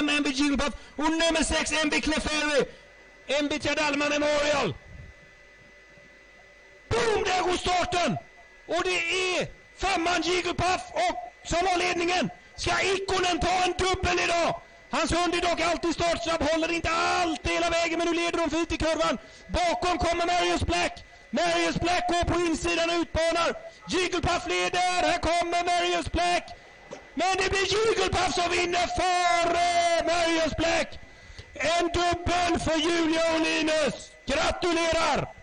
5 MB Jigglypuff och nummer 6 MB Clefairy. MB Tjadalma Memorial. Boom! Där går starten! Och det är femman Jigglypuff och som har ledningen. Ska Ikonen ta en dubbel idag? Hans hund är dock alltid startsnabb, håller inte alltid hela vägen men nu leder de fint i kurvan. Bakom kommer Marius Black. Marius Black går på insidan och utmanar. Jigglepuff leder, här kommer Marius Black. Men det blir Jigglepuff som vinner före eh, Marius Bläck! En dubbel för Julia och Linus. Gratulerar!